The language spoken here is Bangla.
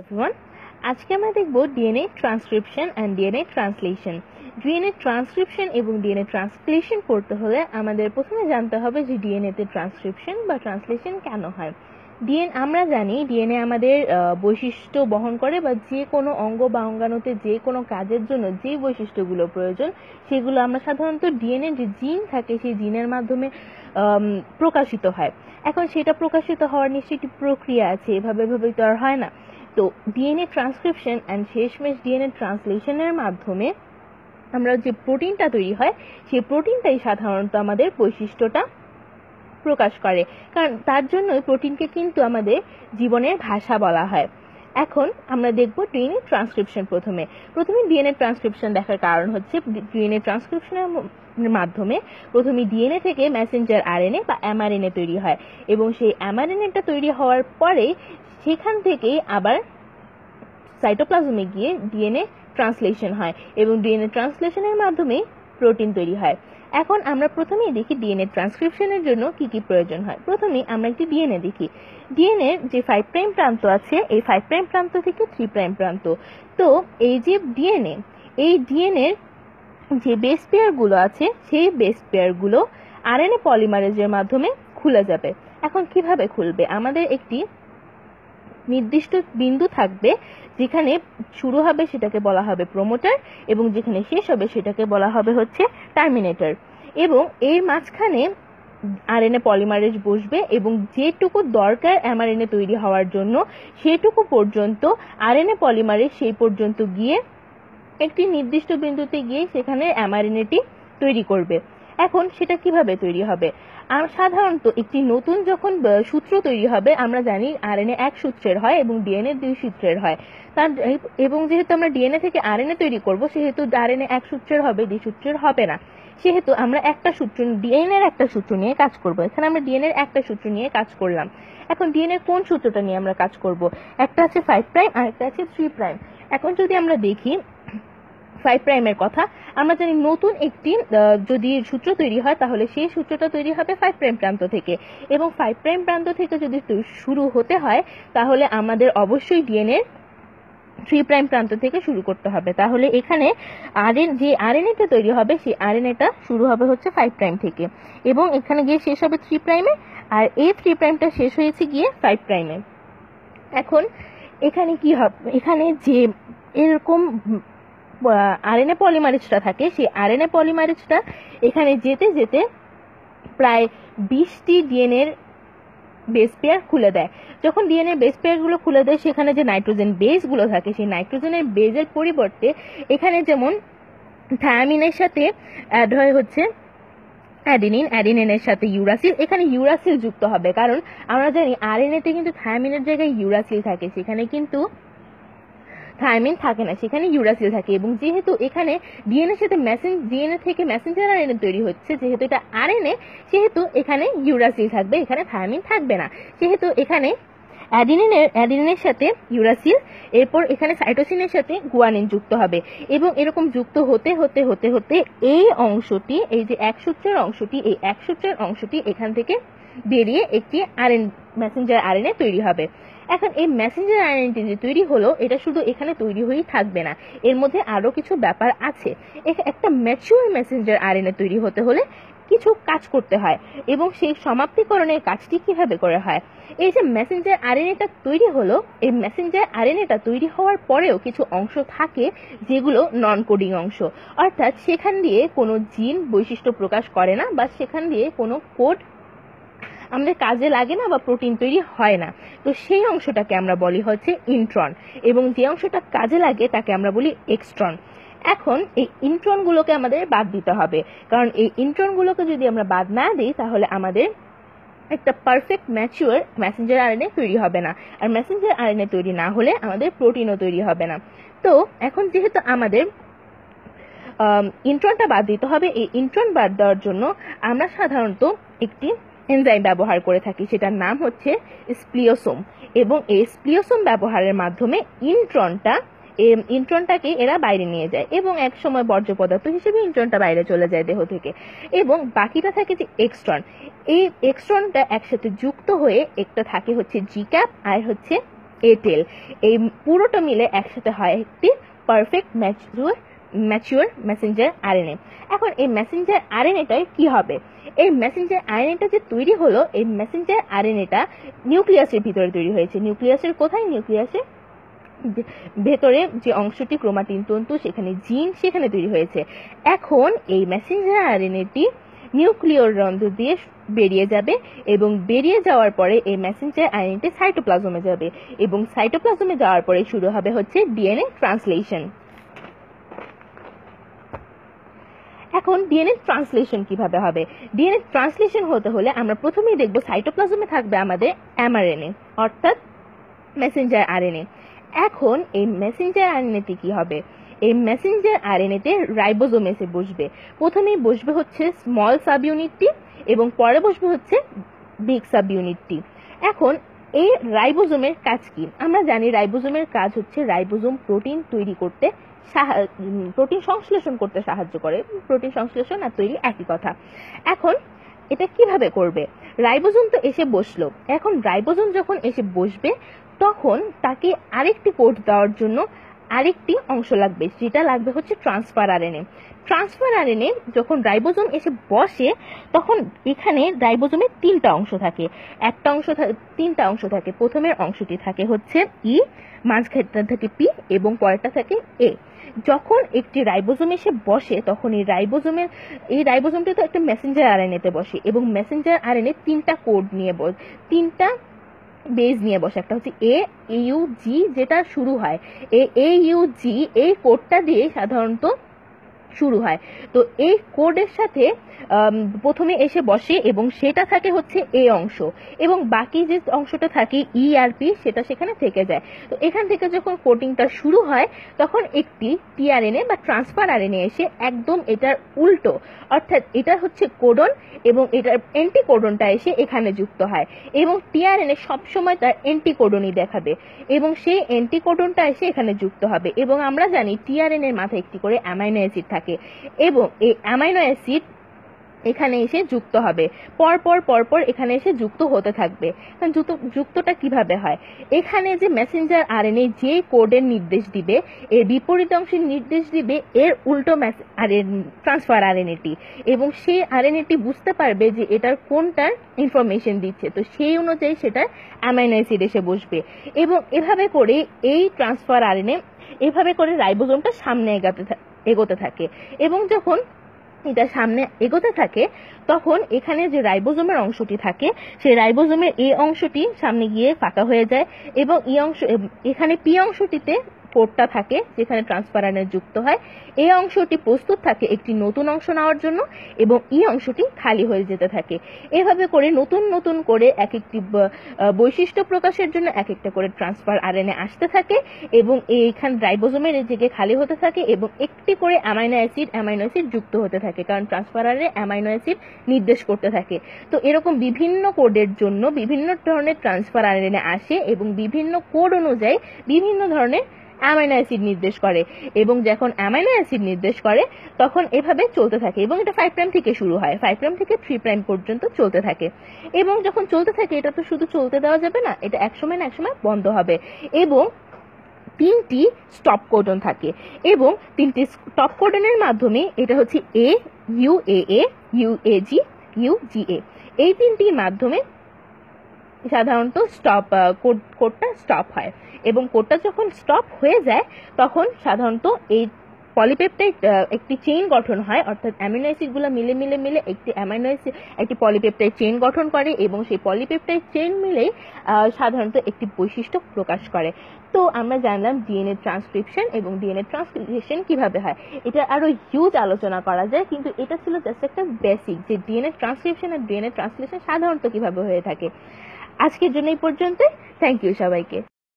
এভরিওয়ান আজকে আমরা দেখব DNA transcription and DNA translation DNA transcription এবং ডিএনএ ট্রান্সলেশন করতে হলে আমাদের প্রথমে জানতে হবে যে ডিএনএ তে ট্রান্সক্রিপশন বা ট্রান্সলেশন কেন হয়। ডিএন আমরা জানি ডিএনএ আমাদের বৈশিষ্ট্য বহন করে বা যে কোনো অঙ্গ বা অঙ্গাণুতে যে কোনো কাজের জন্য যে বৈশিষ্ট্যগুলো প্রয়োজন, সেগুলো আমরা সাধারণত ডিএনএ যে জিন থাকে সেই জিনের মাধ্যমে প্রকাশিত হয়। এখন সেটা প্রকাশিত হওয়ার নিশ্চয়ই একটি প্রক্রিয়া আছে, এভাবে এভাবে তো আর হয় না। তো ডিএনএ ট্রান্সক্রিপশন অ্যান্ড শেষমেশ ডিএনএ ট্রান্সলেশনের মাধ্যমে আমরা যে প্রোটিনটা তৈরি হয়, সেই প্রোটিনটাই সাধারণত আমাদের বৈশিষ্ট্যটা প্রকাশ করে। কারণ তার জন্যই প্রোটিনকে কিন্তু আমাদের জীবনের ভাষা বলা হয়। এখন আমরা দেখব ডিএনএ ট্রান্সক্রিপশন প্রথমে। প্রথমে ডিএনএ ট্রান্সক্রিপশন দেখার কারণ হচ্ছে ডিএনএ ট্রান্সক্রিপশনের মাধ্যমে প্রথমে ডিএনএ থেকে মেসেঞ্জার আরএনএ বা এমআরএনএ তৈরি হয় এবং সেই এমআরএনএটা তৈরি হওয়ার পরে সেখান থেকে আবার সাইটোপ্লাজমে গিয়ে ডিএনএ ট্রান্সলেশন হয় এবং ডিএনএ ট্রান্সলেশনের মাধ্যমে প্রোটিন তৈরি হয়। এখন আমরা প্রথমেই দেখি ডিএনএ ট্রান্সক্রিপশনের জন্য কি কি প্রয়োজন হয়। প্রথমেই আমরা একটি ডিএনএ দেখি। ডিএনএ যে ফাইভ প্রাইম প্রান্ত আছে, এই ফাইভ প্রাইম প্রান্ত থেকে থ্রি প্রাইম প্রান্ত। তো এই যে ডিএনএ এই ডিএনএর যে বেস পেয়ারগুলো আছে, সেই বেস পেয়ারগুলো আরএনএ পলিমারেজের মাধ্যমে খুলে যাবে। এখন কীভাবে খুলবে? আমাদের একটি নির্দিষ্ট বিন্দু থাকবে যেখানে শুরু হবে সেটাকে বলা হবে প্রোমোটার এবং যেখানে শেষ হবে সেটাকে বলা হবে হচ্ছে টার্মিনেটর এবং এর মাঝখানে আরএনএ পলিমারেজ বসবে এবং যেটুকু দরকার এমআরএনএ তৈরি হওয়ার জন্য সেটুকু পর্যন্ত আরএনএ পলিমারেজ সেই পর্যন্ত গিয়ে একটি নির্দিষ্ট বিন্দুতে গিয়ে সেখানে এমআরএনএটি তৈরি করবে। এখন সেটা কীভাবে তৈরি হবে? আর সাধারণত একটি নতুন যখন সূত্র তৈরি হবে, আমরা জানি আরএনএ এক সূত্রের হয় এবং ডিএনএ দুই সূত্রের হয়। তার এবং যেহেতু আমরা ডিএনএ থেকে আরএনএ তৈরি করব, সেহেতু আরএনএ এক সূত্রের হবে দুই সূত্রের হবে না। সেহেতু আমরা একটা সূত্র, ডিএনএর একটা সূত্র নিয়ে কাজ করব। এখানে আমরা ডিএনএর একটা সূত্র নিয়ে কাজ করলাম। এখন ডিএনএর কোন সূত্রটা নিয়ে আমরা কাজ করব? একটা আছে ফাইভ প্রাইম আর একটা আছে থ্রি প্রাইম এখন যদি আমরা দেখি ফাইভ প্রাইমের কথা। আমরা জানি নতুন একটি যদি সূত্র তৈরি হয়, তাহলে সেই সূত্রটা তৈরি হবে ফাইভ প্রাইম প্রান্ত থেকে। এবং ফাইভ প্রাইম প্রান্ত থেকে যদি শুরু হতে হয়, তাহলে আমাদের অবশ্যই ডিএনএ থ্রি প্রাইম প্রান্ত থেকে শুরু করতে হবে। তাহলে এখানে আরএন যে আরএনএটা তৈরি হবে, সেই আরএনএটা শুরু হবে হচ্ছে ফাইভ প্রাইম থেকে। এবং এখানে গিয়ে শেষ হবে থ্রি প্রাইমে আর এই থ্রি প্রাইমটা শেষ হয়েছে গিয়ে ফাইভ প্রাইমে এখন এখানে কি হবে, এখানে যে এরকম আরএনএ পলিমারেজটা থাকে, সেই আরএনএ পলিমারেজটা এখানে যেতে যেতে প্রায় বিশটি ডিএনএর বেস পেয়ার খুলে দেয়। যখন ডিএনএ বেস পেয়ারগুলো খুলে দেয়, সেখানে যে নাইট্রোজেন বেসগুলো থাকে, সেই নাইট্রোজেনের বেজের পরিবর্তে এখানে যেমন থায়ামিনের সাথে অ্যাড হয় হচ্ছে অ্যাডিনিন অ্যাডিনিনের সাথে ইউরাসিল এখানে ইউরাসিল যুক্ত হবে, কারণ আমরা জানি আরএনএতে কিন্তু থায়ামিনের জায়গায় ইউরাসিল থাকে, সেখানে কিন্তু থায়ামিন থাকে না, সেখানে ইউরাসিল থাকে এবং যেহেতু এখানে ডিএনএ সাথে মেসেন ডিএনএ থেকে মেসেঞ্জার আরএনএ তৈরি হচ্ছে, যেহেতু এটা আরএনএ সেহেতু এখানে ইউরাসিল থাকবে, এখানে থায়ামিন থাকবে না। সেহেতু এখানে অ্যাডিনিনের অ্যাডিনিনের সাথে ইউরাসিল এরপর এখানে সাইটোসিনের সাথে গুয়ানিন যুক্ত হবে। এবং এরকম যুক্ত হতে হতে হতে হতে এই অংশটি, এই যে এক সূত্রের অংশটি, এই এক সূত্রের অংশটি এখান থেকে বেরিয়ে একটি আরএন মেসেঞ্জার আরএনএ তৈরি হবে। এখন এই মেসেঞ্জার আরএনএটি যে তৈরি হলো, এটা শুধু এখানে তৈরি হয়েই থাকবে না, এর মধ্যে আরও কিছু ব্যাপার আছে। একটা ম্যাচিউর মেসেঞ্জার আরএনএ তৈরি হতে হলে কিছু কাজ করতে হয় এবং সেই সমাপ্তিকরণের কাজটি কীভাবে করে হয়। এই যে মেসেঞ্জার আরএনএটা তৈরি হলো, এই মেসেঞ্জার আরএনএটা তৈরি হওয়ার পরেও কিছু অংশ থাকে যেগুলো নন কোডিং অংশ। অর্থাৎ সেখান দিয়ে কোনো জিন বৈশিষ্ট্য প্রকাশ করে না বা সেখান দিয়ে কোনো কোড আমাদের কাজে লাগে না বা প্রোটিন তৈরি হয় না। তো সেই অংশটাকে আমরা বলি হচ্ছে ইন্ট্রন এবং যে অংশটা কাজে লাগে তাকে আমরা বলি এক্সট্রন। এখন এই ইন্ট্রনগুলোকে আমাদের বাদ দিতে হবে। কারণ এই ইন্ট্রনগুলোকে যদি আমরা বাদ না দিই, তাহলে আমাদের একটা পারফেক্ট ম্যাচিওর মেসেঞ্জার আরএনএ তৈরি হবে না। আর মেসেঞ্জার আরএনএ তৈরি না হলে আমাদের প্রোটিনও তৈরি হবে না। তো এখন যেহেতু আমাদের ইন্ট্রনটা বাদ দিতে হবে, এই ইন্ট্রন বাদ দেওয়ার জন্য আমরা সাধারণত একটি এনজাইম ব্যবহার করে থাকি, সেটার নাম হচ্ছে স্প্লিওসোম। এবং এই স্প্লিওসোম ব্যবহারের মাধ্যমে ইন্ট্রনটা ইন্ট্রনটাকে এরা বাইরে নিয়ে যায় এবং এক সময় বর্জ্য পদার্থ হিসেবে ইন্ট্রনটা বাইরে চলে যায় দেহ থেকে। এবং বাকিটা থাকে যে এক্সট্রন। এই এক্সট্রনটা একসাথে যুক্ত হয়ে একটা থাকে হচ্ছে জি ক্যাপ আর হচ্ছে এটেল এই পুরোটা মিলে একসাথে হয় একটি perfect mature mature messenger RNA এখন এই মেসেঞ্জার আরএনএটায় কি হবে? এই মেসেঞ্জার আরএনএটা যে তৈরি হলো, এই মেসেঞ্জার আরএনএটা নিউক্লিয়াসের ভিতরে তৈরি হয়েছে। নিউক্লিয়াসের কোথায়? নিউক্লিয়াসে ভেতরে যে অংশটি, ক্রোমাটিন তন্তু, সেখানে জিন, সেখানে তৈরি হয়েছে। এখন এই মেসেঞ্জার আরএনএটি নিউক্লিয়র রন্ধ্র দিয়ে বেরিয়ে যাবে এবং বেরিয়ে যাওয়ার পরে এই মেসেঞ্জার আরএনএটি সাইটোপ্লাজমে যাবে এবং সাইটোপ্লাজমে যাওয়ার পরে শুরু হবে হচ্ছে ডিএনএ ট্রান্সলেশন এখন ডিএনএ ট্রান্সলেশন কীভাবে হবে? ডিএনএ ট্রান্সলেশন হতে হলে আমরা প্রথমেই দেখব সাইটোপ্লাজমে থাকবে আমাদের এমআরএনএ অর্থাৎ মেসেঞ্জার আরএনএ এখন এই মেসেঞ্জার আরএনএতে কি হবে? এই মেসেঞ্জার আরএনএতে রাইবোজোম এসে বসবে। প্রথমেই বসবে হচ্ছে স্মল সাব ইউনিটটি এবং পরে বসবে হচ্ছে বিগ সাব ইউনিটটি এখন এই রাইবোজোমের কাজ কি? আমরা জানি রাইবোজোমের কাজ হচ্ছে রাইবোজোম প্রোটিন তৈরি করতে প্রোটিন সংশ্লেষণ করতে সাহায্য করে। প্রোটিন সংশ্লেষণ আর তৈরি একই কথা। এখন এটা কীভাবে করবে? রাইবোজোম তো এসে বসল। এখন রাইবোজোম যখন এসে বসবে, তখন তাকে আরেকটি কোড দেওয়ার জন্য আরেকটি অংশ লাগবে, যেটা লাগবে হচ্ছে ট্রান্সফার আর আরএনএ ট্রান্সফার আর আরএনএ যখন রাইবোজোম এসে বসে, তখন এখানে রাইবোজোমের তিনটা অংশ থাকে। একটা অংশ তিনটা অংশ থাকে। প্রথমের অংশটি থাকে হচ্ছে ই মাঝখানটা থাকে পি এবং পরেরটা থাকে এ। যখন একটি রাইবোজোম এসে বসে, তখন এই রাইবোজোমের, এই রাইবোজোমটি তো একটা মেসেঞ্জার আরএনএতে বসে এবং মেসেঞ্জার আরএনএ তিনটা কোড নিয়ে বস, তিনটা বেজ নিয়ে বসে। একটা হচ্ছে এ ইউ, জি, যেটা শুরু হয়। এ, ইউ, জি, এই কোডটা দিয়ে সাধারণত শুরু হয়। তো এই কোডের সাথে প্রথমে এসে বসে এবং সেটা থাকে হচ্ছে এ অংশ। এবং বাকি যে অংশটা থাকে ই আর পি সেটা সেখানে থেকে যায়। তো এখান থেকে যখন কোডিংটা শুরু হয়, তখন একটি টিআরএনএ বা ট্রান্সফার আরএনএ এসে একদম এটার উল্টো, অর্থাৎ এটা হচ্ছে কোডন এবং এটার এন্টি কোডনটা এসে এখানে যুক্ত হয়। এবং টিআরএনএ সবসময় তার এন্টি কোডনই দেখাবে এবং সেই এন্টি কোডনটা এসে এখানে যুক্ত হবে। এবং আমরা জানি টিআরএন এর মাথায় একটি করে অ্যামাইনো অ্যাসিড থাকে। এবং এই অ্যামাইনো অ্যাসিড এখানে এসে যুক্ত হবে। পরপর পরপর এখানে এসে যুক্ত হতে থাকবে। যুক্ত, যুক্তটা কীভাবে হয়? এখানে যে মেসেঞ্জার আর আরএনএ যে কোডের নির্দেশ দিবে, এর বিপরীত অংশের নির্দেশ দিবে, এর উল্টো ট্রান্সফার আরএনএটি এবং সেই আর আরএনএটি বুঝতে পারবে যে এটার কোনটার ইনফরমেশন দিচ্ছে। তো সেই অনুযায়ী সেটার অ্যামাইনো এসে বসবে। এবং এভাবে করে এই ট্রান্সফার আরএনএ এভাবে করে রাইবোজোমটা সামনে এগাতে এগোতে থাকে। এবং যখন এটা সামনে এগোতে থাকে, তখন এখানে যে রাইবোজোমের অংশটি থাকে, সেই রাইবোজোমের এ অংশটি সামনে গিয়ে ফাঁকা হয়ে যায় এবং ই অংশ এখানে পি অংশটিতে কোডটা থাকে, যেখানে ট্রান্সফারানের যুক্ত হয়, এই অংশটি প্রস্তুত থাকে একটি নতুন অংশ নেওয়ার জন্য এবং এই অংশটি খালি হয়ে যেতে থাকে। এভাবে করে নতুন নতুন করে এক একটি বৈশিষ্ট্য প্রকাশের জন্য এক একটা করে ট্রান্সফার আরএনএ আসতে থাকে এবং এইখান রাইবোজোমের জায়গায় খালি হতে থাকে এবং একটি করে অ্যামাইনো অ্যাসিড অ্যামাইনো অ্যাসিড যুক্ত হতে থাকে কারণ ট্রান্সফার অ্যামাইনো অ্যাসিড নির্দেশ করতে থাকে। তো এরকম বিভিন্ন কোডের জন্য বিভিন্ন ধরনের ট্রান্সফার আরএনএ আসে এবং বিভিন্ন কোড অনুযায়ী বিভিন্ন ধরনের অ্যামাইনো অ্যাসিড নির্দেশ করে এবং যখন অ্যামাইনো অ্যাসিড নির্দেশ করে, তখন এভাবে চলতে থাকে এবং এটা ফাইভ প্রাইম থেকে শুরু হয়। ফাইভ প্রাইম থেকে থ্রি প্রাইম পর্যন্ত চলতে থাকে। এবং যখন চলতে থাকে, এটা তো শুধু চলতে দেওয়া যাবে না, এটা একসময় না একসময় বন্ধ হবে। এবং তিনটি স্টপ কোডন থাকে এবং তিনটি স্টপ কোডনের মাধ্যমে এটা হচ্ছে A U A U A G U G A এই তিনটির মাধ্যমে সাধারণত স্টপ কোড কোডটা স্টপ হয়। এবং কোডটা যখন স্টপ হয়ে যায়, তখন সাধারণত এই পলিপেপটাইড একটি চেইন গঠন হয়। অর্থাৎ অ্যামিনো অ্যাসিডগুলো মিলে মিলে মিলে একটি অ্যামিনো অ্যাসিড একটি পলিপেপটাইড চেইন গঠন করে এবং সেই পলিপেপটাইড চেইন মিলেই সাধারণত একটি বৈশিষ্ট্য প্রকাশ করে। তো আমরা জানলাম ডিএনএ ট্রান্সক্রিপশন এবং ডিএনএ ট্রান্সক্রিপশন কীভাবে হয়। এটা আরও হিউজ আলোচনা করা যায়, কিন্তু এটা ছিল জাস্ট একটা বেসিক যে ডিএনএ ট্রান্সক্রিপশন আর ডিএনএ ট্রান্সলেশন সাধারণত কীভাবে হয়ে থাকে। আজকের জন্য এই পর্যন্তই। থ্যাংক ইউ সবাইকে।